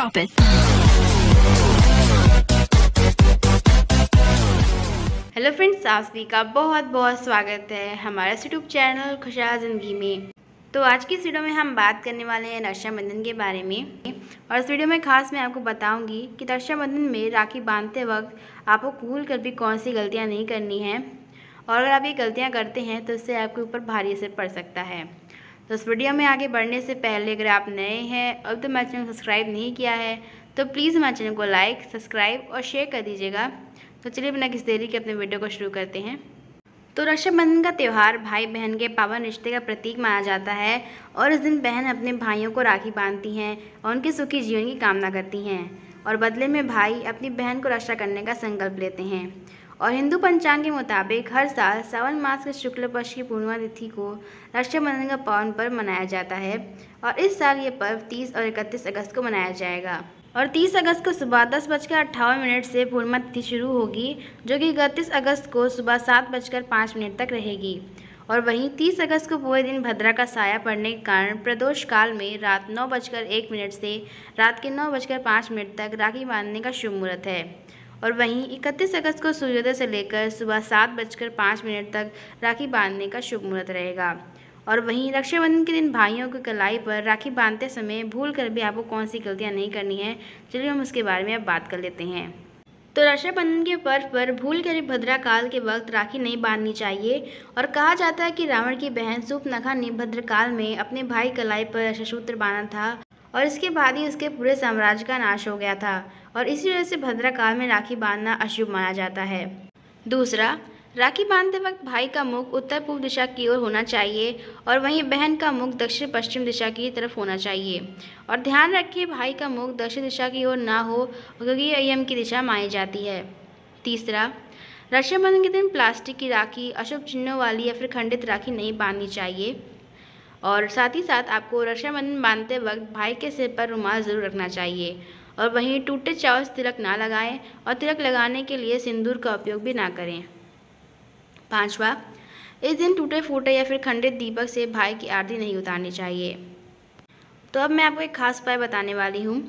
Drop it. Hello friends आप सभी का बहुत बहुत स्वागत है हमारे यूट्यूब चैनल खुशहाल ज़िंदगी में। तो आज की इस वीडियो में हम बात करने वाले हैं रक्षाबंधन के बारे में। और इस वीडियो में खास मैं आपको बताऊँगी कि रक्षाबंधन में राखी बांधते वक्त आपको भूल कर भी कौन सी गलतियाँ नहीं करनी है। और अगर आप ये गलतियाँ करते हैं तो इससे आपके ऊपर भारी असर पड़ सकता है। तो इस वीडियो में आगे बढ़ने से पहले अगर आप नए हैं अब तो मेरे चैनल सब्सक्राइब नहीं किया है तो प्लीज़ हमारे चैनल को लाइक, सब्सक्राइब और शेयर कर दीजिएगा। तो चलिए बिना किस देरी के अपने वीडियो को शुरू करते हैं। तो रक्षाबंधन का त्यौहार भाई बहन के पावन रिश्ते का प्रतीक माना जाता है और इस दिन बहन अपने भाइयों को राखी बांधती हैं और उनके सुखी जीवन की कामना करती हैं और बदले में भाई अपनी बहन को रक्षा करने का संकल्प लेते हैं। और हिंदू पंचांग के मुताबिक हर साल सावन मास के शुक्ल पक्ष की पूर्णिमा तिथि को रक्षाबंधन का पावन पर्व मनाया जाता है और इस साल ये पर्व 30 और 31 अगस्त को मनाया जाएगा। और 30 अगस्त को सुबह दस बजकर अट्ठावन मिनट से पूर्णिमा तिथि शुरू होगी, जो कि इकतीस अगस्त को सुबह सात बजकर पाँच मिनट तक रहेगी। और वहीं 30 अगस्त को पूरे दिन भद्रा का साया पड़ने के कारण प्रदोष काल में रात नौ बजकर एक मिनट से रात के नौ बजकर पाँच मिनट तक राखी बांधने का शुभ मुहूर्त है। और वहीं इकतीस अगस्त को सूर्योदय से लेकर सुबह सात बजकर पाँच मिनट तक राखी बांधने का शुभ मुहूर्त रहेगा। और वहीं रक्षाबंधन के दिन भाइयों की कलाई पर राखी बांधते समय भूल कर भी आपको कौन सी गलतियाँ नहीं करनी है, चलिए हम उसके बारे में अब बात कर लेते हैं। तो रक्षाबंधन के पर्व पर भूल कर भद्रा काल के वक्त राखी नहीं बांधनी चाहिए और कहा जाता है कि रावण की बहन सूपनखा ने भद्रकाल में अपने भाई कलाई पर रक्षासूत्र बांधा था। और इसके बाद ही उसके पूरे साम्राज्य का नाश हो गया था और इसी वजह से भद्रा काल में राखी बांधना अशुभ माना जाता है। दूसरा, राखी बांधते वक्त भाई का मुख उत्तर पूर्व दिशा की ओर होना चाहिए और वहीं बहन का मुख दक्षिण पश्चिम दिशा की तरफ़ होना चाहिए। और ध्यान रखिए, भाई का मुख दक्षिण दिशा की ओर ना हो, क्योंकि यह यम की दिशा मानी जाती है। तीसरा रक्षाबंधन के दिन प्लास्टिक की राखी, अशुभ चिन्हों वाली या फिर खंडित राखी नहीं बांधनी चाहिए। और साथ ही साथ आपको रक्षाबंधन बांधते वक्त भाई के सिर पर रुमाल ज़रूर रखना चाहिए। और वहीं टूटे चावल तिलक ना लगाएँ और तिलक लगाने के लिए सिंदूर का उपयोग भी ना करें। पांचवा, इस दिन टूटे फूटे या फिर खंडित दीपक से भाई की आरती नहीं उतारनी चाहिए। तो अब मैं आपको एक खास उपाय बताने वाली हूँ।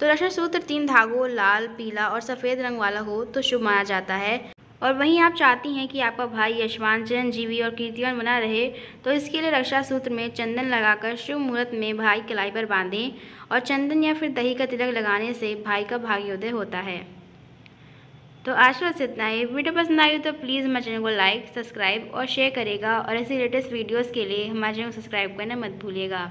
तो रक्षा सूत्र तीन धागों, लाल, पीला और सफ़ेद रंग वाला हो तो शुभ माना जाता है। और वहीं आप चाहती हैं कि आपका भाई यशवान चिरंजीवी और कीर्तिवान बना रहे तो इसके लिए रक्षा सूत्र में चंदन लगाकर शुभ मुहूर्त में भाई कलाई पर बांधें और चंदन या फिर दही का तिलक लगाने से भाई का भाग्योदय होता है। तो आज बस इतना ही। वीडियो पसंद आई तो प्लीज़ हमारे चैनल को लाइक, सब्सक्राइब और शेयर करेगा और ऐसी लेटेस्ट वीडियोस के लिए हमारे चैनल को सब्सक्राइब करना मत भूलिएगा।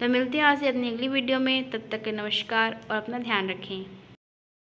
तो मिलते हैं आज से अपनी अगली वीडियो में। तब तक के नमस्कार और अपना ध्यान रखें।